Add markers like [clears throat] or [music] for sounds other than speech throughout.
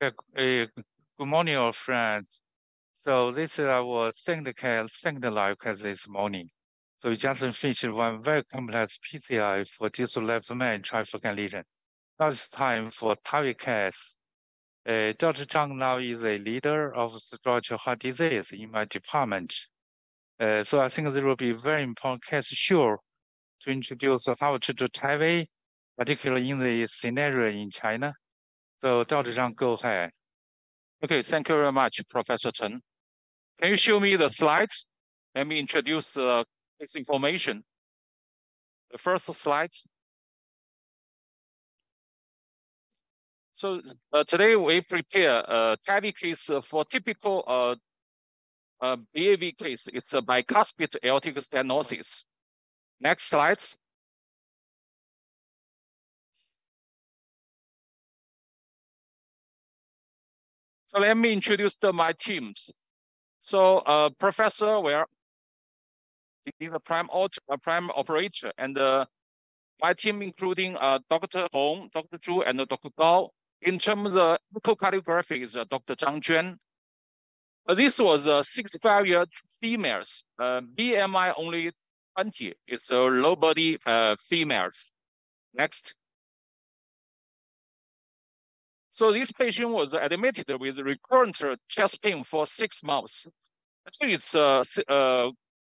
Good morning, all friends. So this is our second case, second live case this morning. So we just finished one very complex PCI for distal left main trifurcan lesion. Now it's time for TAVI case. Uh, Dr. Zhang now is a leader of structural heart disease in my department. Uh, so I think this will be very important case sure to introduce how to do TAVI, particularly in the scenario in China. So Dr. Zhang, go ahead. Okay, thank you very much, Professor Chen. Can you show me the slides? Let me introduce uh, this information. The first slides. So uh, today we prepare a TAVI case for typical uh, uh, BAV case. It's a bicuspid aortic stenosis. Next slides. So let me introduce the, my teams. So uh, Professor Ware is a prime, a prime operator, and uh, my team including uh, Dr. Hong, Dr. Zhu, and Dr. Gao. In terms of echocardiography is uh, Dr. Zhang Juan. Uh, this was a uh, 65-year females, uh, BMI only 20. It's a low body uh, females. Next. So this patient was admitted with recurrent chest pain for six months. Actually, it's uh, uh,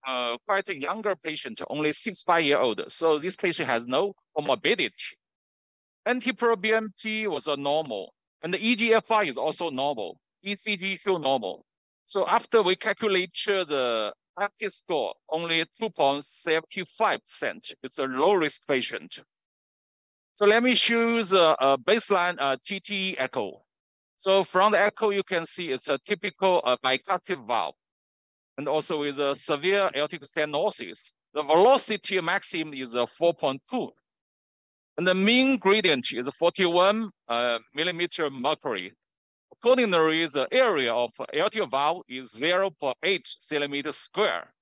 uh, quite a younger patient, only 65 year old. So this patient has no comorbidity. NT-proBNP was a normal, and the EGFR is also normal. ECG show normal. So after we calculate the active score, only 2.75%. It's a low risk patient. So let me choose a, a baseline uh, TT echo. So from the echo, you can see it's a typical uh, bicuspid valve and also with a severe aortic stenosis. The velocity maximum is a 4.2. And the mean gradient is 41 uh, millimeter mercury. Accordingly, the area of aortic valve is 0.8 centimeter square.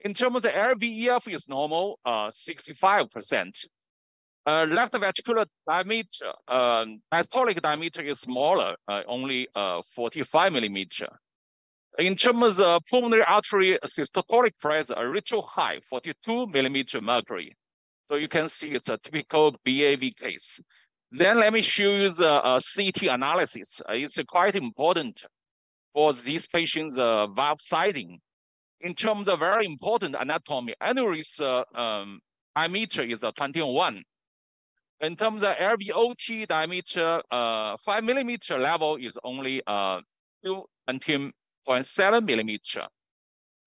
In terms of the LVEF is normal, uh, 65%. Uh, left ventricular diameter, uh, diastolic diameter is smaller, uh, only uh, 45 millimeter. In terms of pulmonary artery systolic pressure, a ritual high, 42 millimeter mercury. So you can see it's a typical BAV case. Then let me show you the uh, CT analysis. Uh, it's quite important for these patients' uh, valve sizing. In terms of very important anatomy, annulus um, diameter is 21 in terms of LVOT diameter, uh, five millimeter level is only uh, 2.7 millimeter.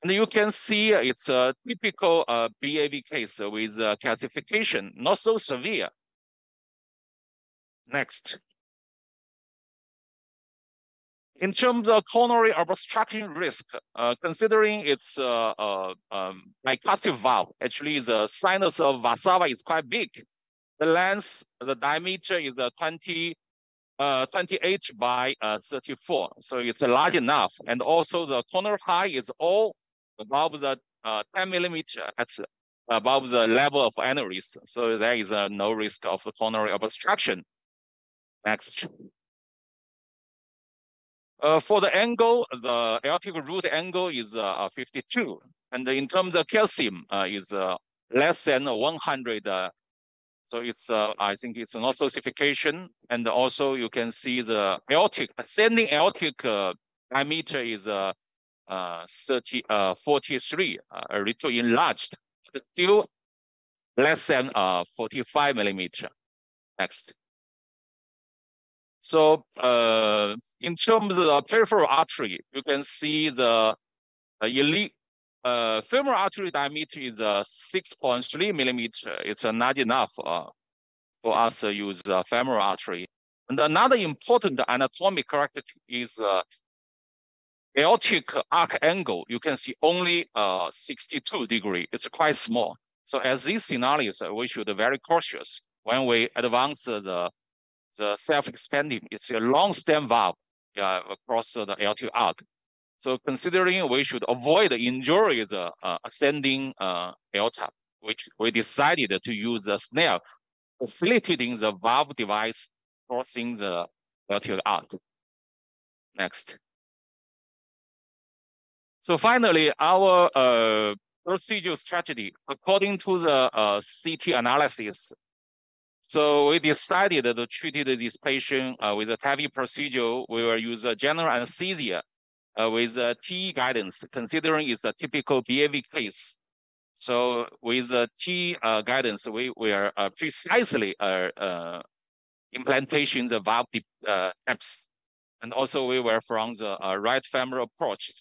And you can see it's a typical uh, BAV case with uh, calcification, not so severe. Next. In terms of coronary obstruction risk, uh, considering it's uh, uh, um, bicuspid valve, actually the sinus of Valsalva is quite big. The length, the diameter is a 20, uh, 28 by uh, 34. So it's large enough. And also the coronary height is all above the uh, 10 millimeter. That's above the level of annulus. So there is uh, no risk of coronary obstruction. Next. Uh, for the angle, the aortic root angle is uh, 52. And in terms of calcium uh, is uh, less than 100 uh, so it's, uh, I think it's an ossification. And also you can see the aortic, ascending aortic uh, diameter is uh, uh, 30, uh, 43, uh, a little enlarged, but still less than uh, 45 millimeter. Next. So uh, in terms of the peripheral artery, you can see the uh, elite uh, femoral artery diameter is uh, 6.3 millimeter. It's uh, not enough uh, for us to use uh, femoral artery. And another important anatomic characteristic is uh, aortic arch angle. You can see only uh, 62 degree. It's quite small. So as these scenarios, uh, we should be very cautious when we advance the, the self-expanding. It's a long stem valve uh, across the aortic arch. So considering we should avoid injury the uh, ascending uh, aorta, which we decided to use a snare facilitating the valve device crossing the aortic arch. Next. So finally, our uh, procedure strategy, according to the uh, CT analysis, so we decided to treat this patient uh, with a TAVI procedure. We will use a general anesthesia uh, with a T guidance, considering it's a typical BAV case. So with the T uh, guidance, we, we are uh, precisely uh, uh, implantation the valve uh, depths. And also we were from the uh, right femoral approach.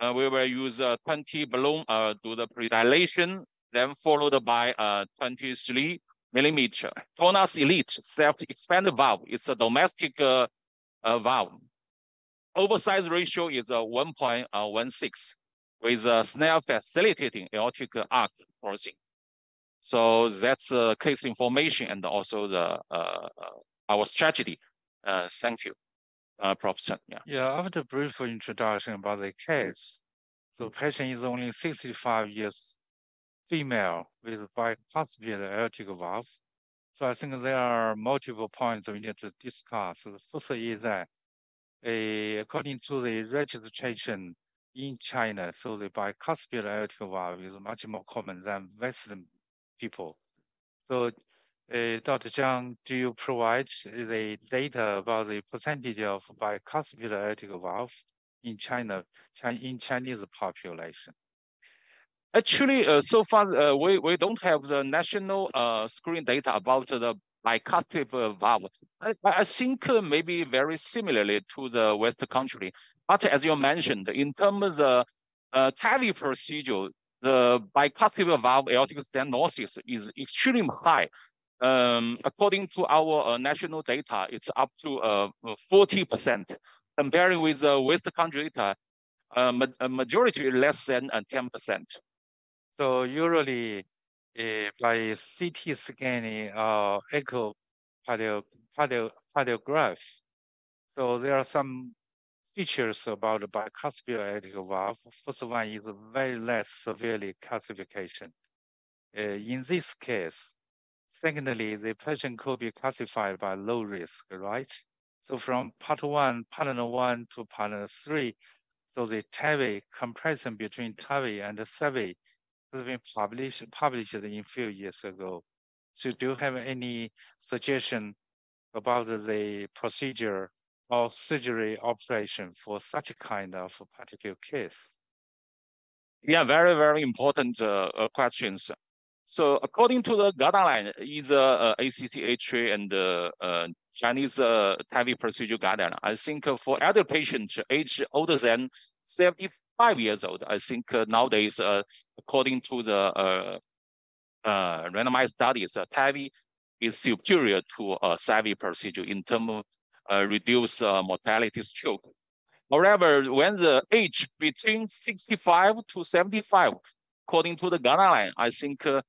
Uh, we will use uh, 20 balloon do the predilation, then followed by uh, 23 millimeter. Taurus Elite self-expanded valve. It's a domestic valve. Oversize ratio is uh, 1.16 with a snare facilitating aortic arch forcing. So that's uh, case information and also the uh, our strategy. Uh, thank you, uh, Professor. Yeah. Yeah. After brief introduction about the case, the patient is only 65 years female with bicuspid aortic valve. So I think there are multiple points we need to discuss. The first is that a, according to the registration in China, so the bicuspid aortic valve is much more common than Western people. So uh, Dr. Zhang, do you provide the data about the percentage of bicuspid aortic valve in China, in Chinese population? Actually, uh, so far, uh, we, we don't have the national uh, screen data about the bicuspid valve. I, I think uh, maybe very similarly to the West country. But as you mentioned, in terms of the uh, TAVI procedure, the bicuspid valve aortic stenosis is extremely high. Um, according to our uh, national data, it's up to 40%. Comparing with the West country data, uh, ma majority less than 10%. So usually uh, by CT scanning or echo cardio, cardio, cardiograph, so there are some features about the bicuspid aortic valve. First one is very less severely calcification. Uh, in this case, secondly, the patient could be classified by low risk, right? So from part one, partner one to partner three, so the TAVI comparison between TAVI and the SAVI has been published published in few years ago. So do you have any suggestion about the procedure or surgery operation for such a kind of particular case? Yeah, very, very important uh, uh, questions. So according to the guideline, is uh, uh ACC and uh, Chinese uh, TAVI procedure guideline, I think uh, for adult patients age older than 75 years old, I think uh, nowadays, uh, according to the uh, randomized studies, TAVI is superior to uh, SAVI procedure in terms of uh, reduce uh, mortality stroke. However, when the age between 65 to 75, according to the guideline, I think uh,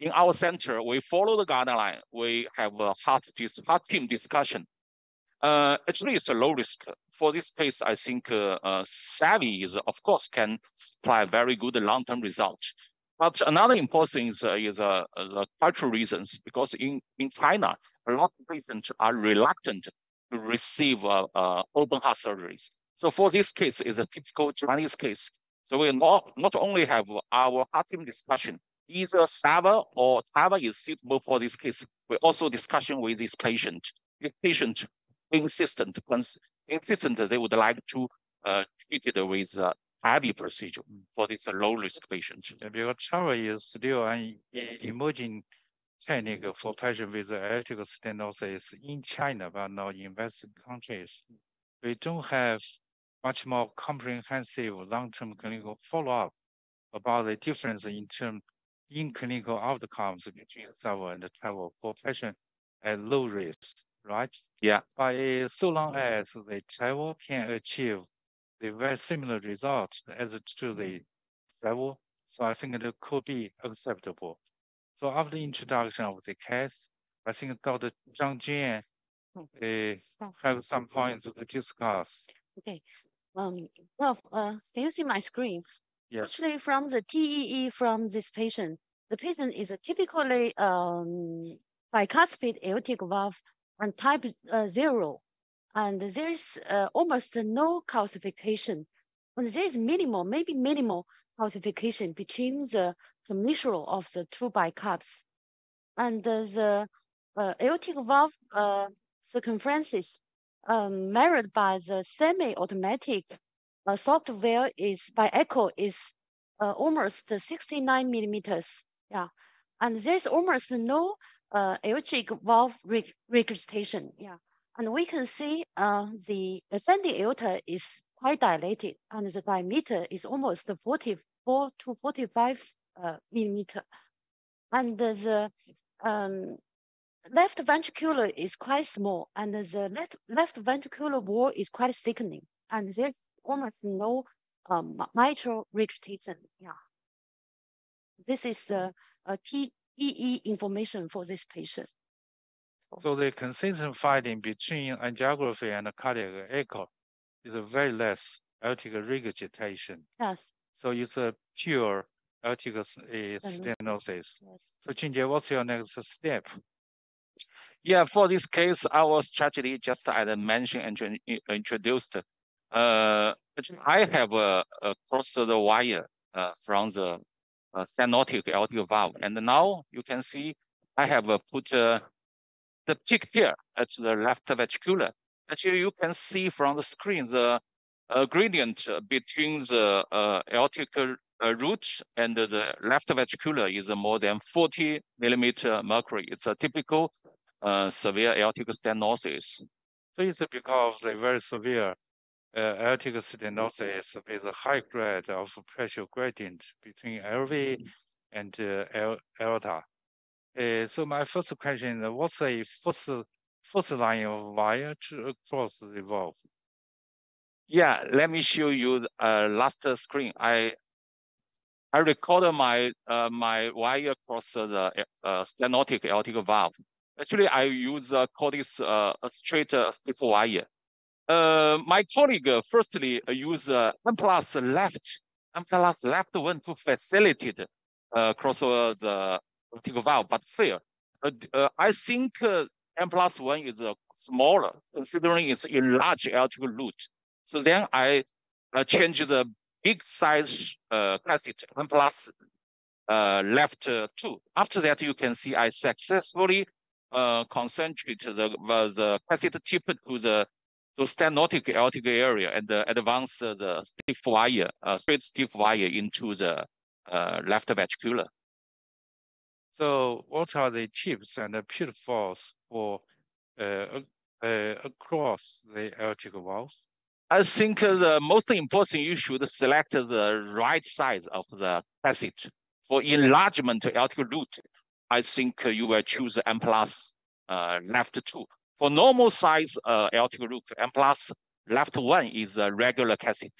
in our center, we follow the guideline. We have a heart, heart team discussion uh, actually, it's a low risk. For this case, I think uh, uh, SAVI is, of course, can supply very good long-term results. But another important thing is, uh, uh, the cultural reasons, because in, in China, a lot of patients are reluctant to receive uh, open heart surgeries. So for this case, is a typical Chinese case. So we not, not only have our heart team discussion, either SAVA or TAVA is suitable for this case. We also discussion with this patient. This patient insistent, insistent they would like to uh, treat it with uh, TAVI procedure for this low risk patients. Because TAVI is still an emerging technique for patients with aortic stenosis in China, but not in Western countries. We don't have much more comprehensive long-term clinical follow-up about the difference in term in clinical outcomes between SAVA and TAVI for patients at low risk right? Yeah. By so long as the travel can achieve the very similar result as to the SAVI, so I think it could be acceptable. So after introduction of the case, I think Dr. Zhang Jian uh, have some points to discuss. Okay. Um, well, uh, can you see my screen? Yes. Actually, from the TEE from this patient, the patient is a typically um, bicuspid aortic valve on type uh, zero and there is uh, almost no calcification. And there is minimal, maybe minimal calcification between the commissural of the two bicups. And the uh, aortic valve uh, circumferences um, measured by the semi-automatic uh, software is by echo is uh, almost 69 millimeters. Yeah, and there's almost no uh, aortic valve regurgitation. Yeah, and we can see uh, the ascending aorta is quite dilated, and the diameter is almost 44 to 45 uh, millimeter, and the um, left ventricular is quite small, and the left left ventricular wall is quite thickening, and there's almost no um, mitral regurgitation. Yeah. This is the uh, TEE information for this patient. So the consistent finding between angiography and cardiac echo is a very less aortic regurgitation. Yes. So it's a pure aortic uh, stenosis. Yes. So Junjie, what's your next step? Yeah, for this case, our strategy, just as I mentioned and introduced, uh, I have a, a crossed the wire uh, from the stenotic aortic valve. And now you can see I have uh, put uh, the peak here at the left ventricular. Actually, you can see from the screen the uh, gradient between the uh, aortic uh, root and the left ventricular is more than 40 millimeter mercury. It's a typical uh, severe aortic stenosis. So it's because the very severe uh, aortic stenosis with a high grade of pressure gradient between LV and uh, aorta. Uh, so my first question is, what's the first, first line of wire to cross the valve? Yeah, let me show you uh, last screen. I I recorded my uh, my wire across the uh, stenotic aortic valve. Actually, I use uh, call this uh, a straight uh, stiff wire. Uh, my colleague uh, firstly uh, use uh, Amplatz left, Amplatz left one to facilitate uh, crossover the aortic valve, but fail. Uh, uh, I think uh, Amplatz one is uh, smaller considering it's enlarged aortic root. So then I uh, change the big size uh, Amplatz uh, left uh, two. After that, you can see I successfully uh, concentrate the, the cassette tip to the to stenotic aortic area and uh, advance the stiff wire, uh, straight stiff wire into the uh, left ventricular. So what are the tips and the pitfalls for uh, uh, across the aortic valves? I think the most important you should select the right size of the cassette. For enlargement aortic root, I think you will choose Amplatz uh, left two. For normal size uh, aortic root, Amplatz left one is a regular cassette.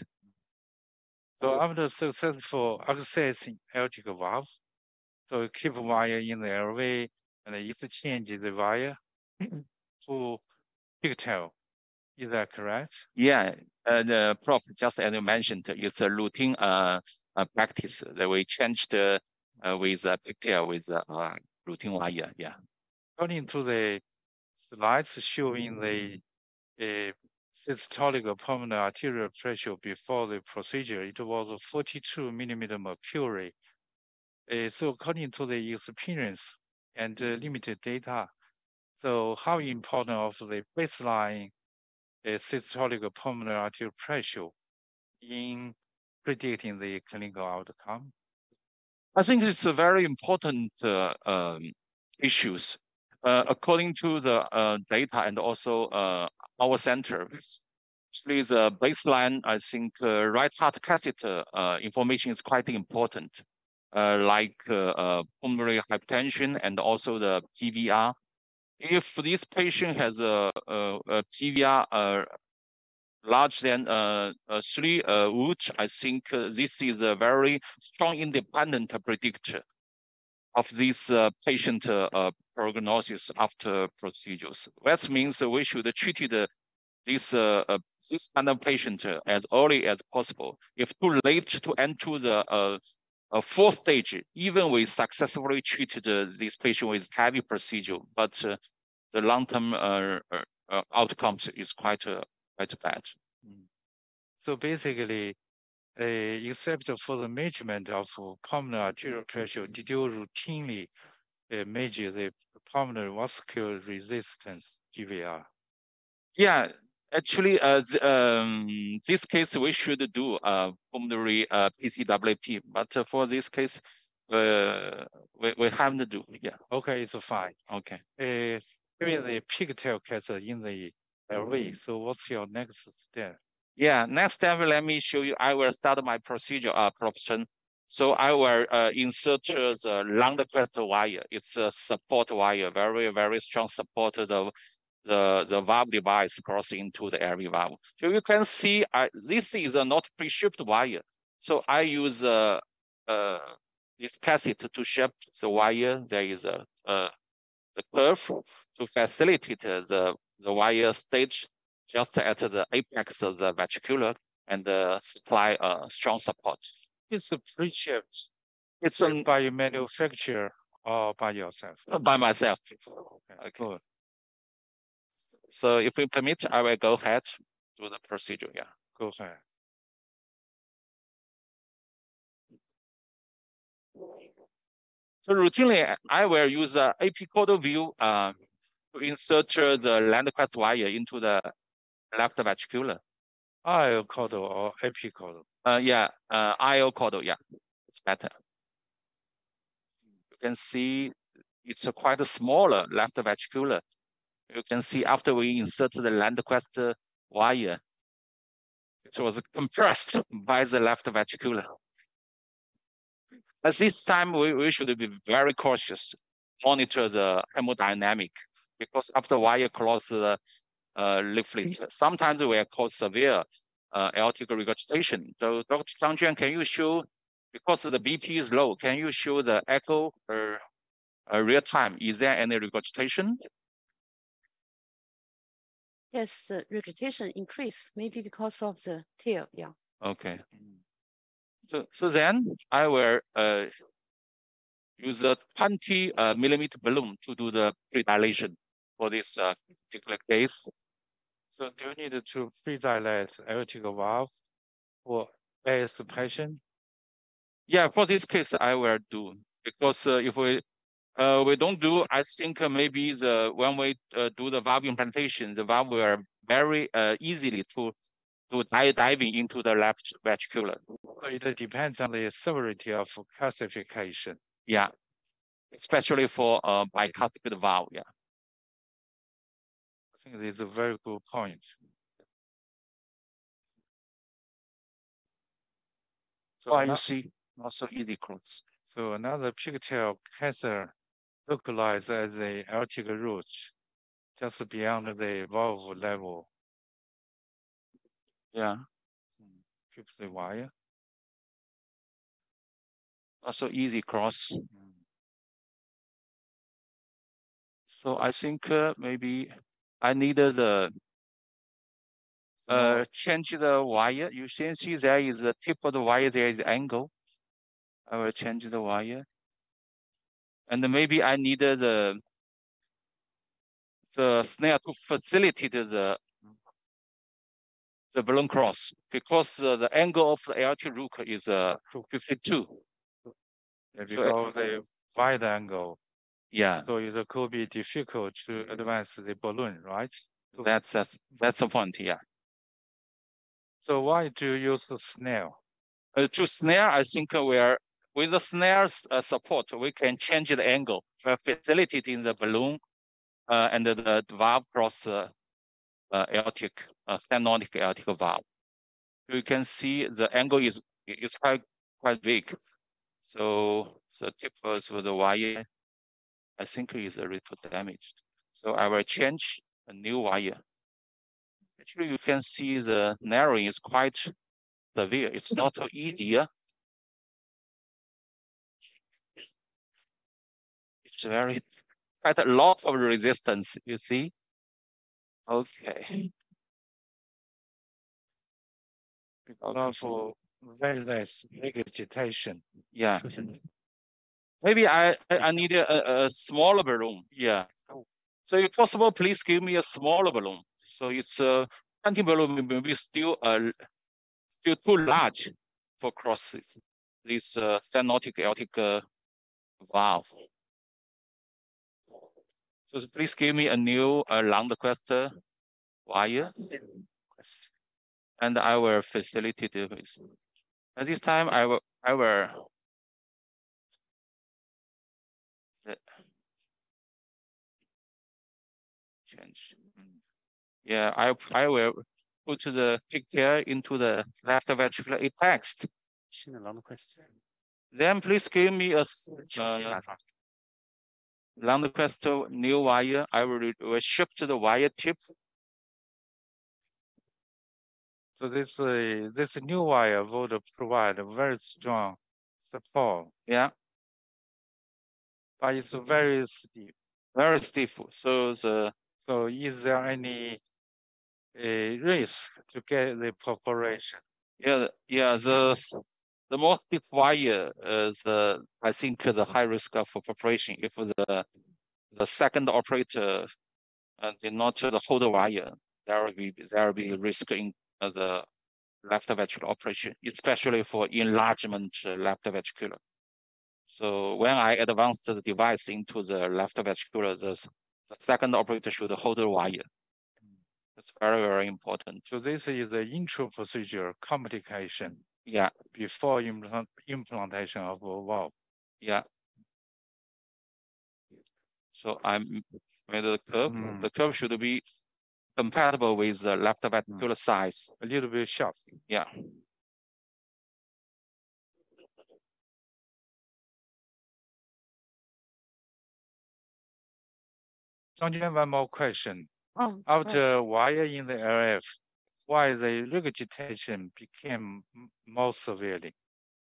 So after successful accessing aortic valve, so keep wire in the LV and exchange the wire to pigtail is that correct? Yeah, and uh, Prof, just as you mentioned, it's a routine uh, uh practice that we changed uh, with a pigtail with a uh, routine wire. Yeah. According to the slides showing the uh, systolic pulmonary arterial pressure before the procedure, it was 42 millimeter mercury. Uh, so according to the experience and uh, limited data, so how important of the baseline a systolic pulmonary arterial pressure in predicting the clinical outcome? I think it's a very important uh, um, issues. Uh, according to the uh, data and also uh, our center, actually the baseline, I think right heart cassette uh, information is quite important, like pulmonary hypertension and also the PVR if this patient has a, a, a PVR larger than uh, three uh, wood, I think uh, this is a very strong independent predictor of this uh, patient uh, uh, prognosis after procedures. That means we should treat this this kind of patient as early as possible. If too late to enter the uh, fourth stage, even we successfully treated uh, this patient with TAVI procedure, but uh, the long-term uh, outcomes is quite quite bad. Mm. So basically, except for the measurement of pulmonary arterial pressure, did you routinely uh, measure the pulmonary vascular resistance PVR? Yeah, actually, uh, um, this case we should do uh, pulmonary uh, PCWP, but uh, for this case, uh, we, we haven't do. Yeah. Okay, it's fine. Okay. Uh, given the pigtail catheter in the LV, so what's your next step? Yeah, next step, let me show you. I will start my procedure uh, proposition. So I will uh, insert the Lunderquist wire. It's a support wire, very, very strong support of the, the, the valve device crossing into the LV valve. So you can see I, this is a not pre-shipped wire. So I use uh, uh, this cassette to shape the wire. There is a, a the curve to facilitate the, the wire stage just at the apex of the ventricular and uh, supply a strong support. It's a pre-shipped. It's um, by your manufacturer or by yourself? By myself. Okay, okay. So if you permit, I will go ahead do the procedure. Yeah. Go ahead. So routinely, I will use a apicodal view uh, to insert the Lunderquist wire into the left ventricular. IO caudal or apicodal? Uh, yeah, uh, IO caudal, yeah, it's better. You can see it's a quite a smaller left ventricular. You can see after we inserted the Lunderquist wire, it was compressed [laughs] by the left ventricular. At this time, we, we should be very cautious, monitor the hemodynamic, because after wire cross the uh, leaflet, sometimes we are called severe uh, aortic regurgitation. So Dr. Zhang Juan, can you show, because the BP is low, can you show the echo or uh, real time? Is there any regurgitation? Yes, uh, regurgitation increased, maybe because of the tear, yeah. Okay. So, so then I will uh, use a 20 uh, millimeter balloon to do the predilation for this uh, particular case. So do you need to pre-dilate aortic valve for AS patient? Yeah, for this case, I will do because uh, if we uh, we don't do, I think uh, maybe the when we uh, do the valve implantation, the valve will very uh, easily to to dive diving into the left ventricular. So it depends on the severity of calcification. Yeah, especially for uh, bicuspid valve. Yeah. I think it's a very good point. So oh, you see, also easy cross. So another pigtail cancer localized as a aortic root, just beyond the valve level. Yeah. Keep the wire. Also easy cross. Mm. So I think uh, maybe I need the uh, change the wire. You can see there is the tip of the wire, there is angle. I will change the wire. And maybe I need the the snare to facilitate the the balloon cross because uh, the angle of the LT root is uh, 52. Yeah, because the wide angle. Yeah. So it could be difficult to advance the balloon, right? That's that's that's the point. Yeah. So why do you use the snare? Uh, to snare, I think we are with the snare's uh, support, we can change the angle for facilitating the balloon uh, and the, the valve cross uh, uh, aortic, uh, stenotic aortic valve. You can see the angle is is quite quite big. So the tip was with the wire, I think is a little damaged. So I will change a new wire. Actually, you can see the narrowing is quite severe. It's not so easy. It's very quite a lot of resistance, you see. Okay. Because for very less vegetation. Yeah. [laughs] Maybe I I need a, a smaller balloon. Yeah. So if possible, please give me a smaller balloon. So it's a uh, 20 balloon maybe still uh, still too large for cross this uh, stenotic aortic uh, valve. So please give me a new uh, Lunderquist wire, and I will facilitate this. At this time, I will I will change. Yeah, I I will put the picture into the left ventricular text. Then please give me a uh, Lunderquist new wire. I will, will shift the wire tip. So this uh, this new wire would provide a very strong support. Yeah. But it's very stiff. Very stiff. So the so is there any risk to get the perforation? Yeah, yeah. The the most wire is uh, I think the high risk of perforation. If the the second operator uh, did not hold the wire, there will be there will be risk in uh, the left ventricular operation, especially for enlargement left ventricular. So when I advance the device into the left ventricular, the, the second operator should hold the wire. That's very, very important. So this is the intro procedure complication. Yeah. Before implant, implantation of a valve. Yeah. So I made the curve. Mm. The curve should be compatible with the left ventricular mm. size. A little bit sharp. Yeah. Zhang one more question. Oh, After wire in the LF, why the regurgitation became more severely?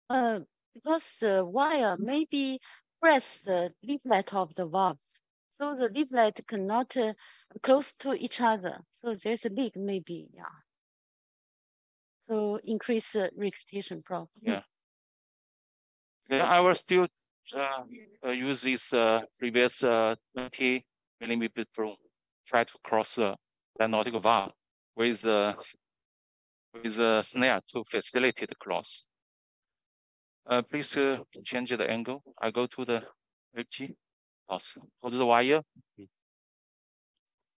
Uh, because the wire maybe press the leaflet of the valves. So the leaflet cannot uh, close to each other. So there's a leak maybe, yeah. So increase the regurgitation problem. Yeah. Yeah, I will still uh, use this uh, previous uh, 20 millimeter broom try to cross the stenotic valve with a with a snare to facilitate the cross. Uh, please uh, change the angle. I go to the HG. Hold the wire.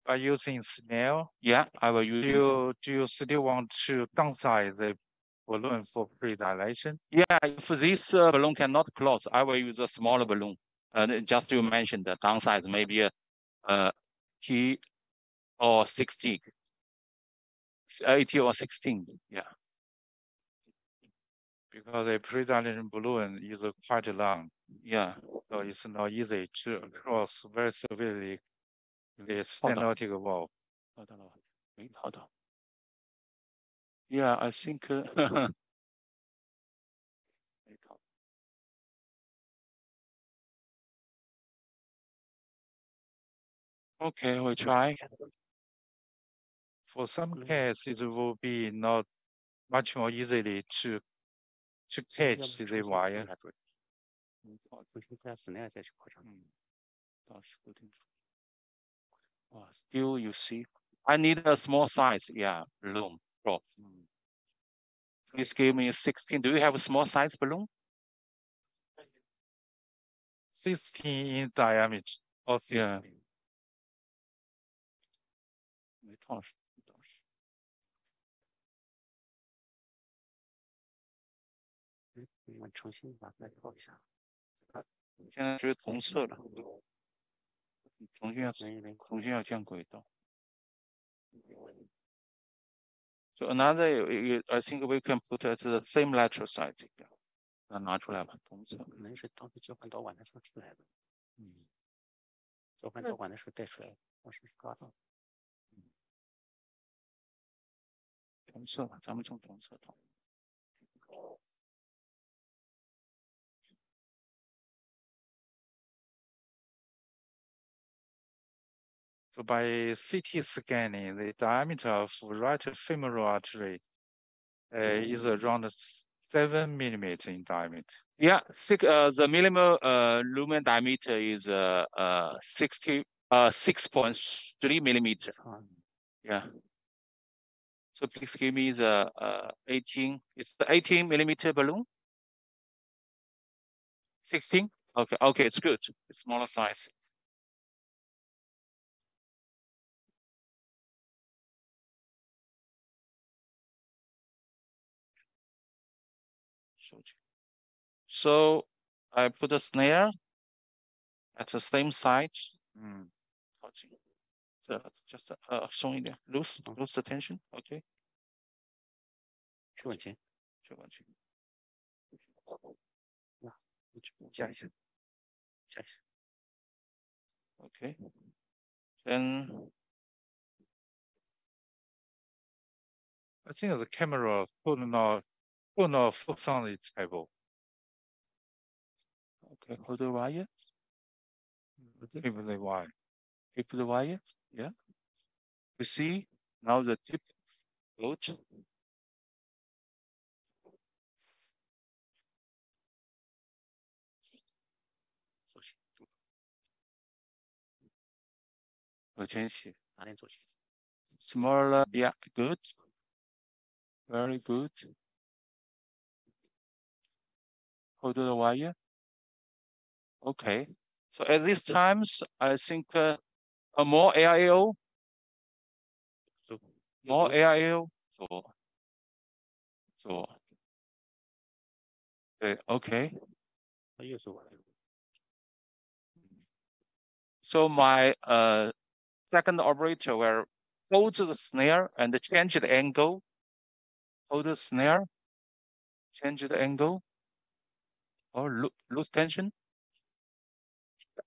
By using snare? Yeah, I will use. Do you, do you still want to downsize the balloon for pre-dilation? Yeah, if this uh, balloon cannot close, I will use a smaller balloon. And uh, just to mention the downsize, maybe a, T or 16, 80 or 16, yeah. Because a predilation balloon is quite long. Yeah. So it's not easy to cross very severely the stenotic valve. Yeah, I think uh, [laughs] Okay, we try. For some mm-hmm. cases, it will be not much more easily to to catch the wire. Oh, still, you see, I need a small size. Yeah, balloon. Prop. Please give me 16. Do you have a small size balloon? 16 in diameter. Oh, yeah. 没创始当时。嗯，我们重新把它套一下。现在是同色了，重新要重新要建轨道。So another, I think we can put it the same lateral side. 那拿出来吧，同色。可能是当时交换导管的时候出来的。嗯，交换导管的时候带出来，当时是抓到。 同侧，咱们从同侧通。So by CT scanning, the diameter of right femoral artery uh, is around seven millimeter in diameter. Yeah, six, uh, the minimal uh, lumen diameter is uh, uh, 60 uh, 6.3 millimeter. Yeah. So please give me the uh, 18, it's the 18 millimeter balloon? 16? Okay, okay, it's good. It's smaller size. So I put a snare at the same side. Mm uh, just uh, showing the loose oh. loose the tension. Okay. Okay. Then I think the camera put on put on focus on the table. Okay, hold the wire. Keep the wire. Keep the wire. Yeah. We see now the tip float. Smaller, yeah, good. Very good. Hold the wire. Okay, so at these times, I think uh, more AIO. So more AIO. So so okay. So my uh second operator will hold the snare and change the angle. Hold the snare, change the angle, oh, or lose loose tension.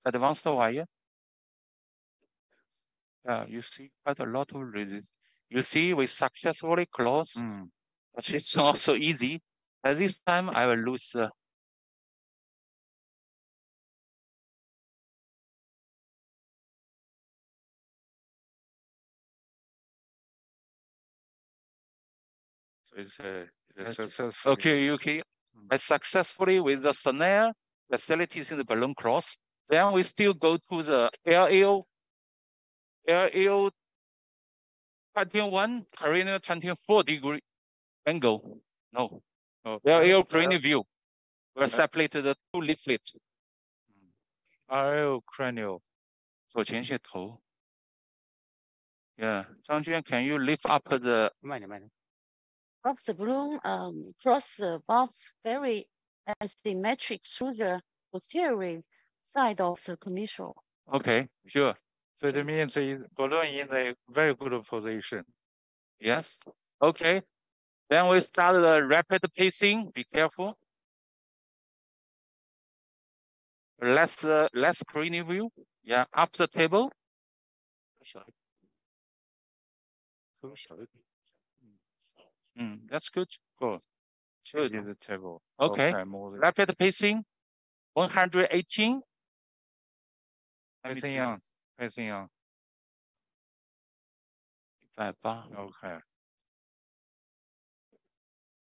Advanced wire. Yeah, you see quite a lot of resist. You see, we successfully close, Mm. but it's [laughs] not so easy. At this time, I will lose. Uh, it's a, it's Okay. a successful. Okay, okay. I successfully with the snare facilities in the balloon cross. Then we still go to the LAO, LAO 21, perennial 24 degree angle. No, Oh, LAO perennial view. We'll separate the two leaflet. RL cranial. 左前线头. Yeah, 张娟, can you lift up the 慢点，慢点。 of the balloon um, cross the bulbs very asymmetric through the posterior side of the commissure. Okay, sure. So it means Balloon in a very good position. Yes. Okay. Then we start the rapid pacing. Be careful. Less uh, less uh, screen view. Yeah, up the table. Mm, that's good. Good. Show the table. Okay. okay Rapid pacing. 118. Everything else pressing on. Okay.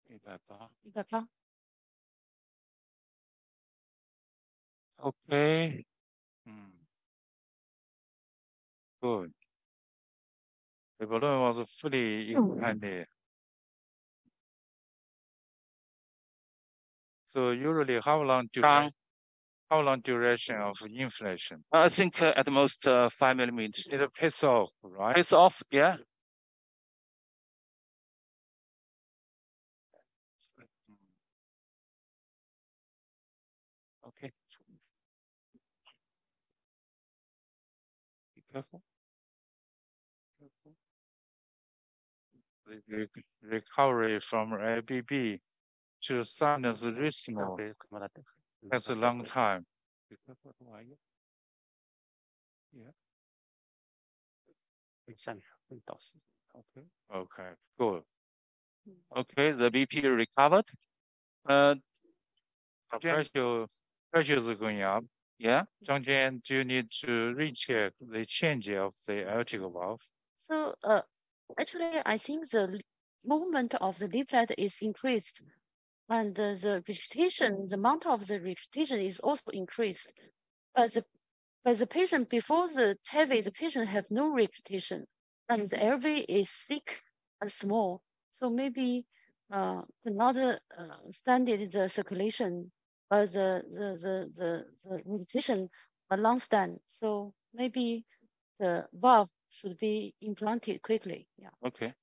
İpapa. İpapa. Okay. Hmm. Good. The balloon was fully expanded. So usually how long do you how long duration of inflation? I think uh, at most uh, five millimeters. It pays off, right? It's off. Yeah. Okay. Be careful. Careful. Re- recovery from ABB to sinus 稍 that's a long time. Yeah. Okay. Okay, cool. Okay, the BP recovered. Uh, pressure, pressure is going up. Yeah, Zhang Jian, do you need to recheck the change of the aortic valve? So uh, actually, I think the movement of the leaflet is increased and uh, the regurgitation, the amount of the regurgitation is also increased. But the but the patient before the TAVI, the patient have no reputation, and the LV is thick and small. So maybe uh, another uh, standard the circulation, uh, the the the the the repetition a long stand. So maybe the valve should be implanted quickly. Yeah. Okay.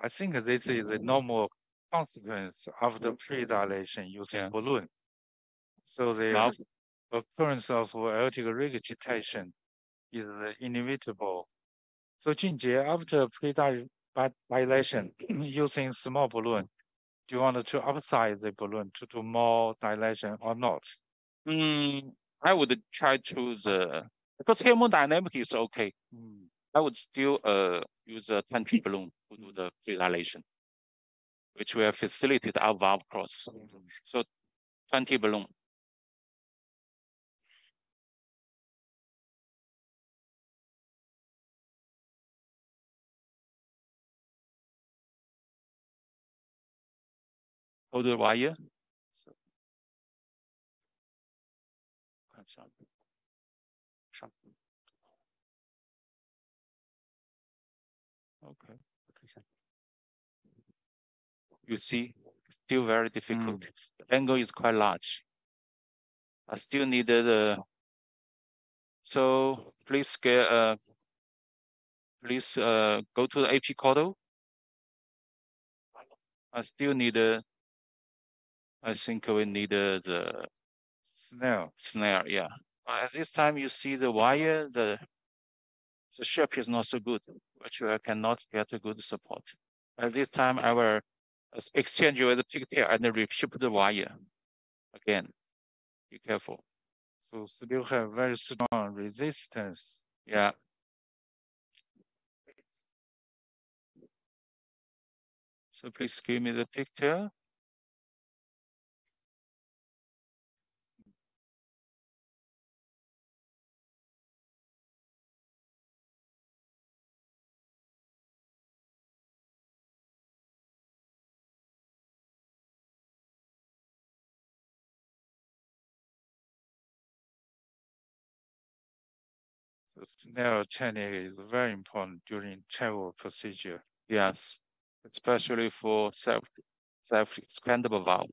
I think this is a normal consequence of the pre-dilation using balloon. So the occurrence of aortic regurgitation is inevitable. So Junjie, after pre-dilation [clears throat] using small balloon, do you want to upsize the balloon to do more dilation or not? Mm, I would try to the because hemodynamic is okay. I would still uh use a 20 balloon to do the dilation, which will facilitate our valve cross. So 20 balloon. Hold the wire. Okay. You see, still very difficult. The angle is quite large. I still needed uh so please get uh please uh go to the AP caudal. I still need uh, I think we need uh, the Snell. snare, yeah. At this time, you see the wire, the the shape is not so good, which I cannot get a good support. At this time, I will exchange with the pigtail and reshape the wire again. Be careful. So still have very strong resistance. Yeah. So please give me the picture. So snare technique is very important during TAVI procedure. Yes, especially for self self expandable valve,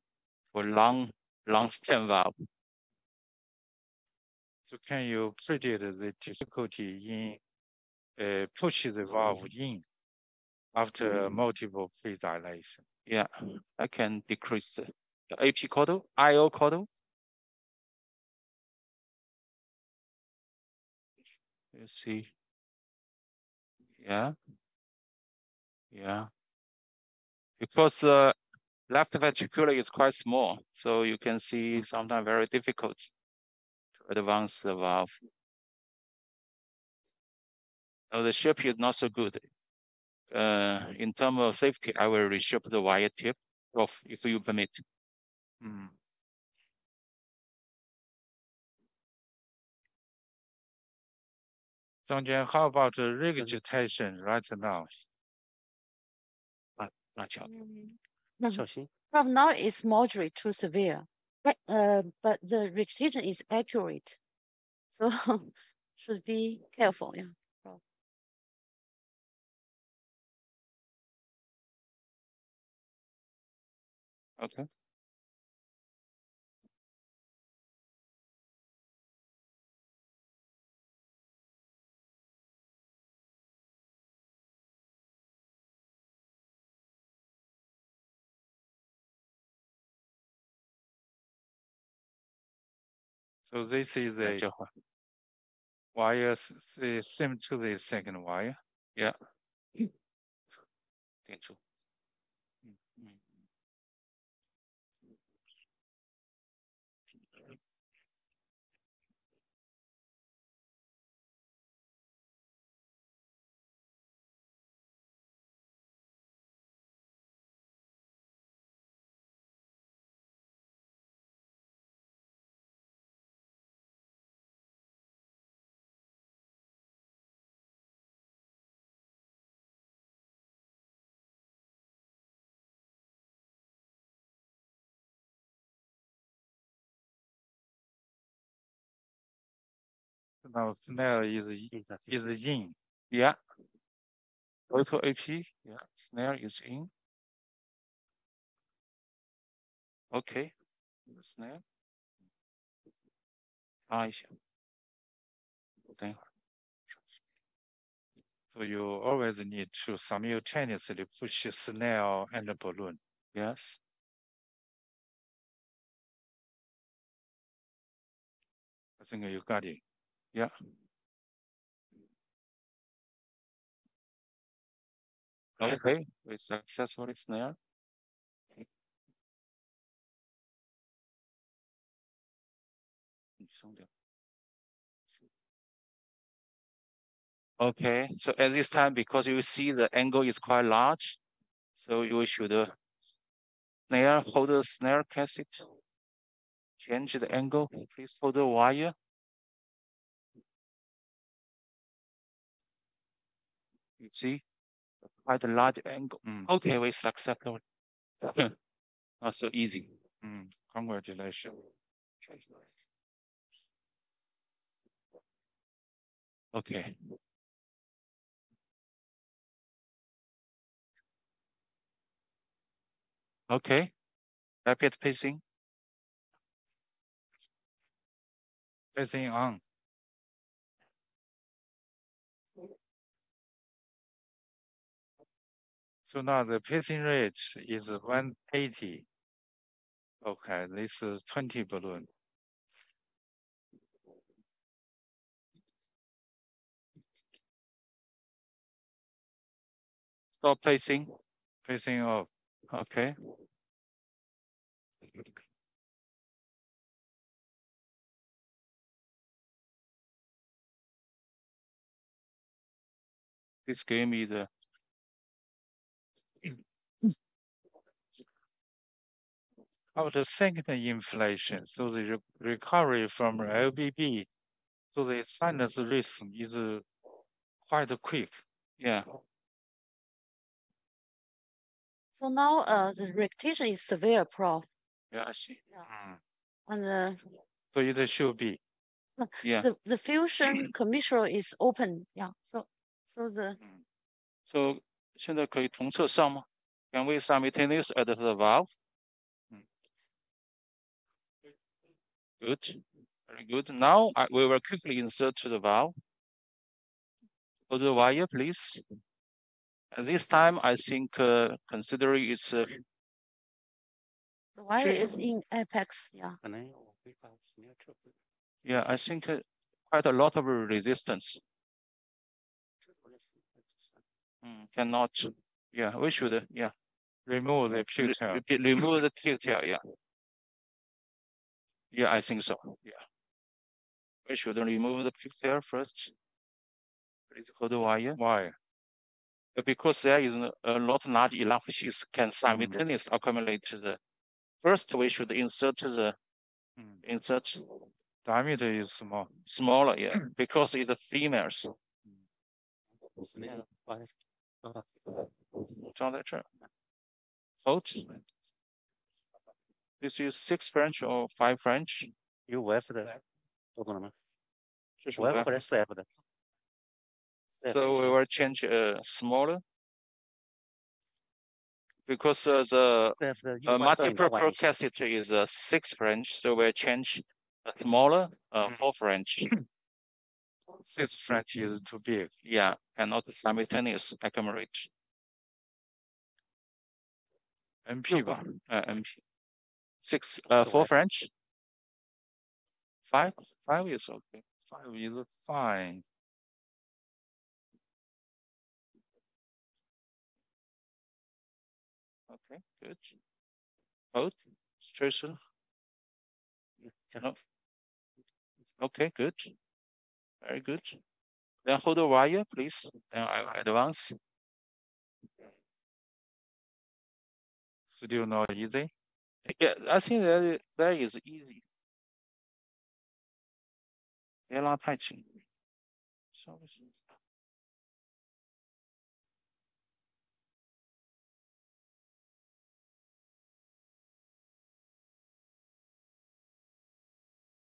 for long long stem valve. So can you predict the difficulty in uh, push the valve in after multiple pre-dilation? Yeah, I can decrease the, the AP caudal, IO caudal. You see. Yeah. Yeah. Because the left ventricular is quite small, so you can see sometimes very difficult to advance the valve. The shape is not so good. Uh, in terms of safety, I will reshape the wire tip if you permit. Mm. Songjian, how about the regurgitation right now? Not, not mm. From now, it's moderate to severe, but, uh, but the regurgitation is accurate. [laughs] So [laughs] should be careful, yeah. [laughs] Okay. So this is a wire similar to the second wire. Yeah. 点出。Now snare is is in. Yeah. Go to AP. Yeah. Snare is in. Okay. Snare. So you always need to simultaneously push snare and the balloon. Yes. I think you got it. Yeah. Okay, we successfully snare. Okay, so at this time, because you see the angle is quite large, so you should uh, snare, hold the snare cassette. Change the angle, please hold the wire. See, quite a large angle. Mm. Okay, we successfully. [laughs] Not so easy. Mm, congratulations. Okay. Okay, rapid pacing. Pacing on. So now the pacing rate is one eighty. Okay, this is twenty balloon. Stop pacing. Facing off. Okay. This game is After second inflation, so the re- recovery from LBB, so the sinus rhythm is uh, quite quick. yeah. So now uh, the rectation is severe, prof. Yeah, I see. And uh, So it should be. Yeah. the, the fusion commissural is open. Yeah. So so the So 现在可以同侧上吗？Can we simultaneous at the valve? Good, very good. Now I, we will quickly insert to the valve. Go the wire, please. And this time, I think, uh, considering it's uh, the wire is in apex, yeah. Yeah, I think uh, quite a lot of resistance. Mm, cannot, yeah, we should, uh, yeah, remove the filter, remove the filter, yeah. Yeah, I think so. Yeah. We should remove the filter first. Please hold the wire. Why? Uh, Because there is n- a lot large enough sheets can simultaneously accumulate to the. First, we should insert the Mm, insert Diameter is small. smaller, yeah, [clears throat] because it's the females. snare 把它放到装在这儿。Hold. This is six French or five French? You F'de. Dokunma. U. So we will change uh, smaller because uh, the uh, capacitor is uh, six French, so we'll change smaller uh, four French. [clears throat] Six French is too big. Yeah, and not simultaneous accumulate. MP 吧，呃，MP。Six, uh, four. French. Five, five years okay. Five is fine. Okay, good. Straighten. Yeah, Okay, good. Very good. Then hold the wire, please. Then I advance. Still not easy. Yeah, I think that that is easy. Deadline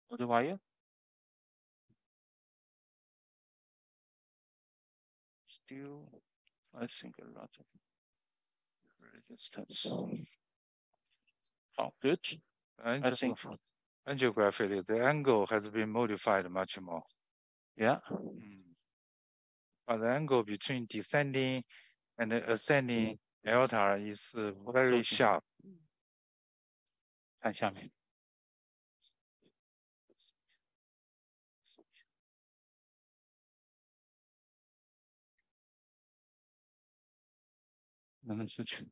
What do I? Still, I think a lot of resistance. Oh, good. I think, Angiography, the angle has been modified much more. yeah, Mm. But the angle between descending and ascending delta is uh, very sharp. 看下面。能不能出去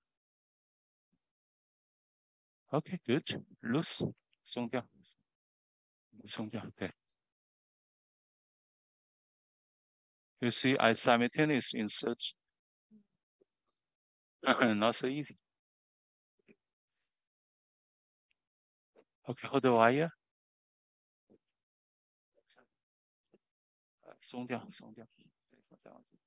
？Okay, good. Loose，松掉，松掉，对。You see, I simultaneous insert. [coughs] Not so easy. Okay, hold the wire. 呃松掉，松掉，对，我再往这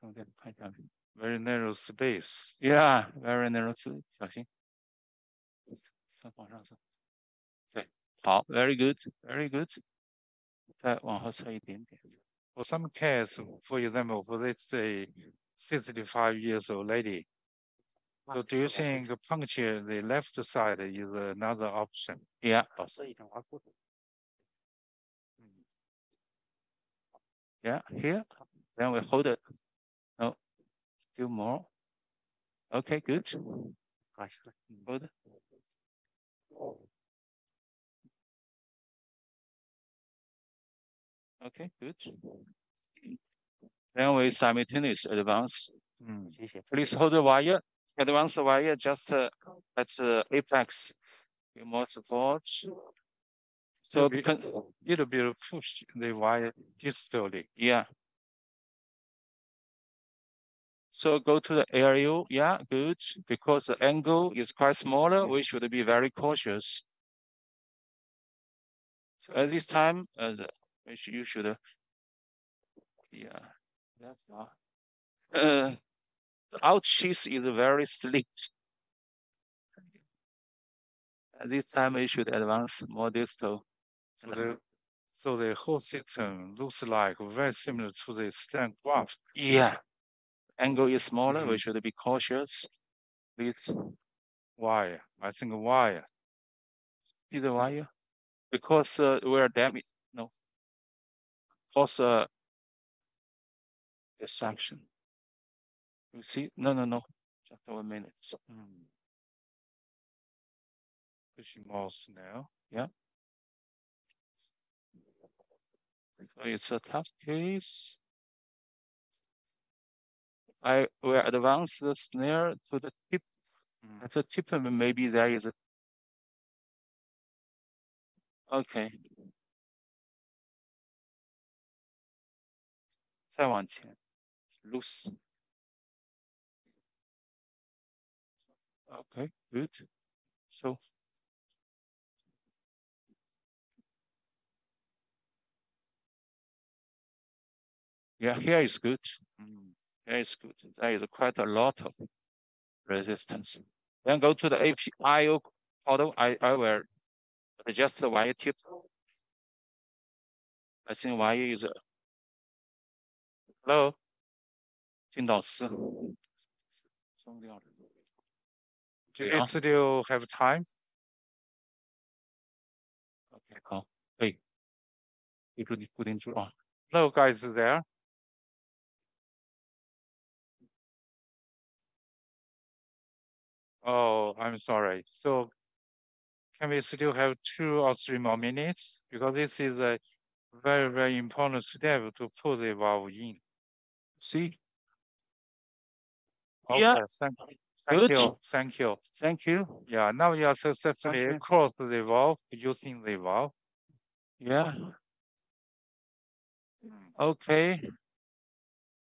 松掉，看下面。 Very narrow space. Yeah, very narrow space，小心。再往上走。对，好，very good，very good。再往后撤一点点。 For some case, for example, for let's say 65 years old lady, so do you think puncture the left side is another option? Yeah, 老师已经挖过了。 yeah, here. Then we hold it. few more. Okay, good. Mm. Good. Okay, good. Then we simultaneous advance. Mm. Please hold the wire. Advance the wire just uh, at the uh, apex. You must support. So you can little bit push the wire distally. Yeah. So go to the aerial. Yeah, good. Because the angle is quite smaller, we should be very cautious. So at this time, uh, you should, uh, yeah, that's not. Uh, the out sheath is very slick. At this time, we should advance more distal. So the, so the whole system looks like very similar to the stent graft. Yeah. Angle is smaller, we Mhm. should be cautious. Please Why? I think why? see the wire. Because uh, we're damaged, no. Cause uh, dissection. You see, no, no, no, just one minute. Hmm. Pushing mouse now. So it's a tough case. I will advance the snare to the tip. Mm. At the tip, uh, maybe there is a. Okay. 再往前，loose。Okay, good. So. Yeah, here is good. That is good. There is quite a lot of resistance. Then go to the AP caudal. I, I will adjust the wire tip. I think wire is a... hello. Do you still have time? Okay, 好，可以。记住你固定住啊。Hello, guys there. Oh, I'm sorry. So can we still have two or three more minutes? Because this is a very, very important step to put the valve in. See, Okay, Yeah. Thank, thank Good. you. Thank you. thank you. Yeah, now you are successfully you. crossed the valve using the valve. Yeah. Okay.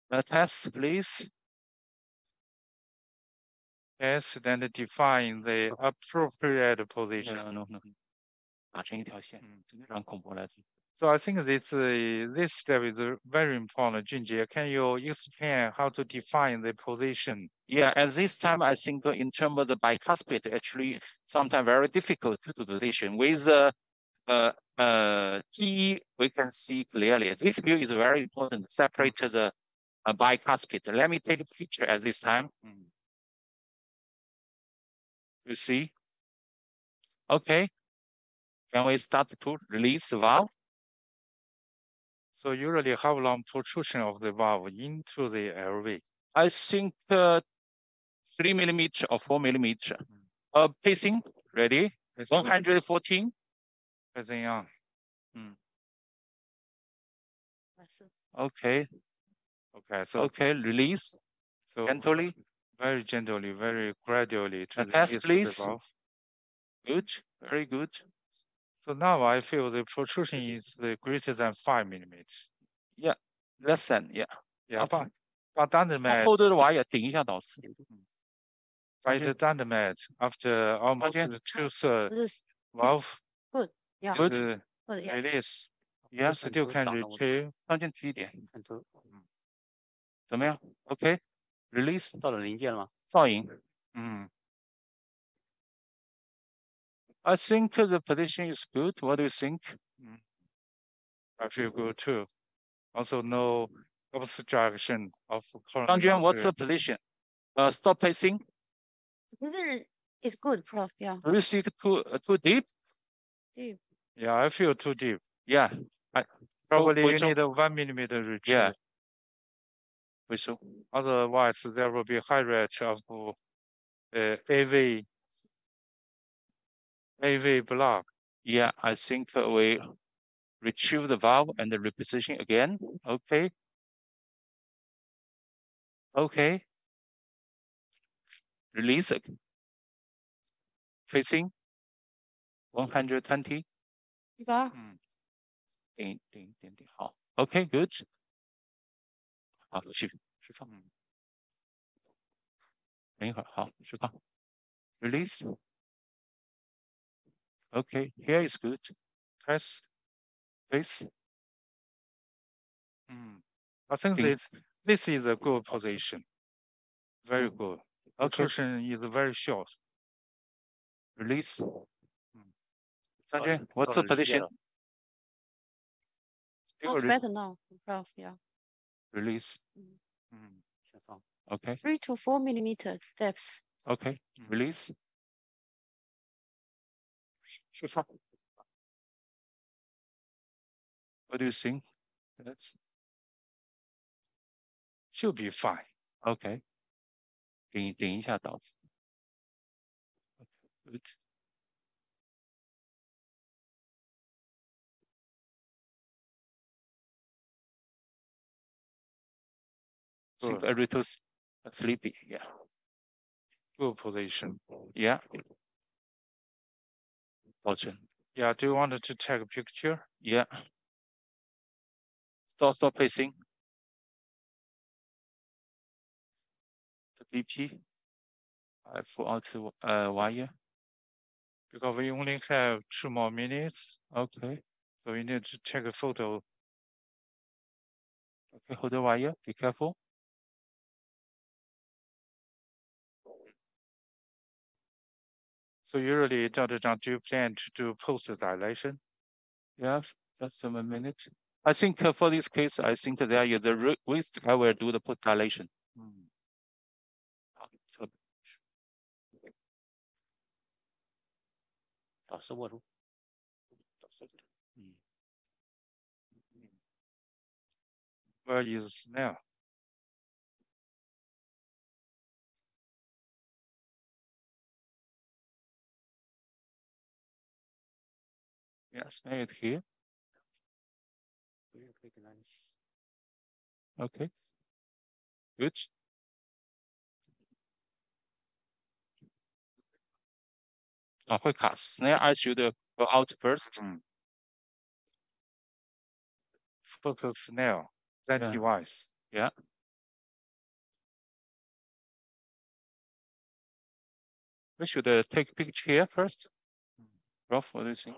The test, please. Yes, then define the appropriate position. No, no, no. 打成一条线，嗯真的让孔博来做。 So I think this uh, this step is uh, very important. Junjie, can you explain how to define the position? Yeah, at this time, I think uh, in terms of the bicuspid, actually sometimes very difficult to do the decision with the uh, uh, TE, we can see clearly. This view is very important, separate the uh, bicuspid. Let me take a picture at this time. Mm. You see? Okay. Can we start to release the valve? So usually how long protrusion of the valve into the LV? I think uh, three millimeter or four millimeter. Uh, pacing, ready? It's good. 114. Pressing on. Okay. Okay, so Okay, release so gently very gently, very gradually to Uh, test, release please. the valve. Good, very good. So now I feel the protrusion is uh, greater than five millimeters. Less than, yeah. Yeah, Up. but but under 它 mat, 后头的瓦也顶一下导丝。 by the under mat after almost Okay. two thirds This is valve yeah, Good. is good. Yes. release, you Yes, still can 挡了我 retrieve. 上进去一点，看头怎么样 ？OK，release、到了临界了吗？造影。 Mm. I think the position is good. What do you think? I feel good too. Also no obstruction of current. 张娟，What's entry. the position? Uh, stop pacing. This is is good, Prof. Yeah. Do you see it too uh, too deep? Deep. Yeah, I feel too deep. Yeah. I, Probably we you don't- need a one millimeter retrieve. Yeah. Otherwise, there will be high rate of uh, AV AV block. Yeah, I think we retrieve the valve and the reposition again. Okay. Okay. Release it. Pacing 120. Yeah. Hmm. Ding, ding, ding, ding. Oh, okay, good. 好，去释放。等一会儿，好，释放。Release。Okay, here is good. Press. Face. Mm. I think Think- this this is a good position. Very good. Okay. Occlusion is very short. Release. 张到娟，What's 到 the 了临界 position? 了 Still Much re- better now, Prof. Yeah. Release. Mm. 先放 Okay, Three to four millimeter depths. okay. Mm. Release. 释放。What do you think? That's Should be fine. okay. 顶顶一下导子。 Good. Think a little sleepy, yeah, Good position. yeah. 保证 Yeah. Do you want to take a picture? Yeah. Stop, stop pacing. The BP. I pull out the uh, wire. Because we only have two more minutes, Okay. so we need to take a photo. Okay, hold the wire. Be careful. So usually, Dr. Zhang, do you plan to do post-dilation? Yeah, just a minute. I think uh, for this case, I think there is the risk I will do the post-dilation. Mm. Where is now? Yes, now it here. Okay. Good. Oh, podcast. Now I should go out first. Photo of now that yeah. device. Yeah. We should uh, take picture here first. Rough, what do you think?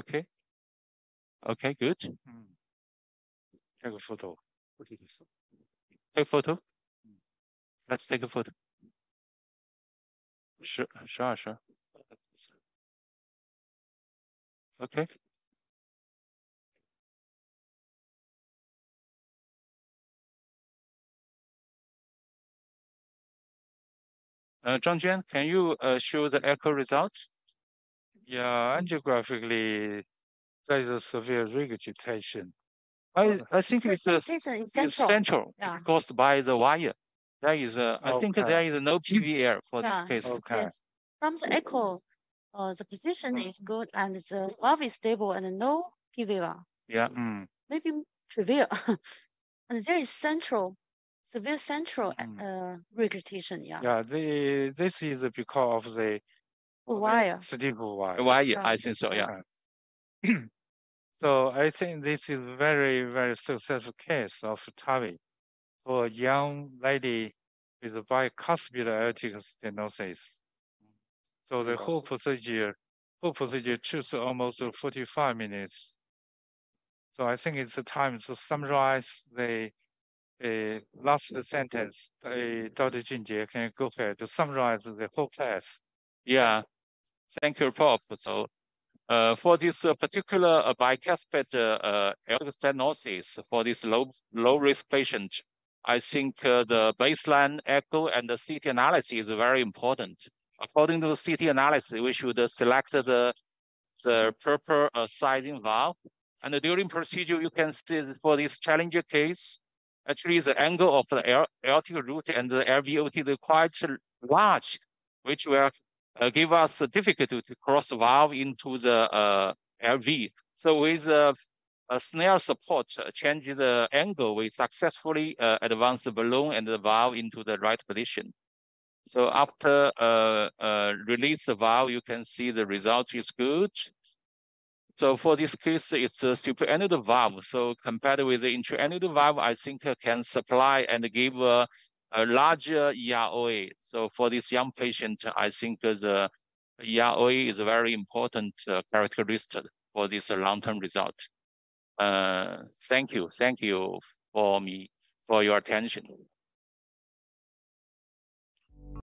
Okay. Okay, good. Take a photo. Take a photo. Let's take a photo. Sure, sure, sure. Okay. Uh, Zhang Jian, can you uh, show the echo result? Yeah, angiographically, there is a severe regurgitation. I, I think it's, a, it's central. central. Yeah. It's caused by the wire. There is a, I think there is no PVR for Yeah. this case. Okay. Yes. From the echo, uh, the position is good and the valve is stable and no PVR, Yeah. Mm, maybe trivial. [laughs] and there is central, severe central Mm. uh, regurgitation. Yeah. yeah, the, this is because of the The wire. stiff wire. Wire, Yeah. I think so, yeah. [clears throat] So I think this is very, very successful case of TAVI for a young lady with a bicuspid aortic stenosis. So the whole procedure, whole procedure took almost 45 minutes. So I think it's a time to summarize the uh, last sentence. Uh, Dr. Jinjie, can you go ahead to summarize the whole class? Yeah, thank you, Prof. So, uh, for this uh, particular uh, bicuspid uh, uh, stenosis for this low low risk patient, I think uh, the baseline echo and the CT analysis is very important. According to the CT analysis, we should uh, select the the proper uh, sizing valve. And during procedure, you can see for this challenger case, actually the angle of the aor- aortic root and the LVOT is quite large, which will uh, give us difficulty to cross valve into the uh, LV. So with uh, a snare support, uh, change the angle, we successfully uh, advance the balloon and the valve into the right position. So after uh, uh, release the valve, you can see the result is good. So for this case, it's a superannular valve. So compared with the intraannular valve, I think uh, can supply and give a larger EROA. So for this young patient, I think uh, the EROA is a very important uh, characteristic for this uh, long-term result. Thank you, thank you for me for your attention.